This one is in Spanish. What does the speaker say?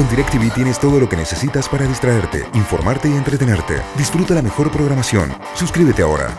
Con DirecTV tienes todo lo que necesitas para distraerte, informarte y entretenerte. Disfruta la mejor programación. Suscríbete ahora.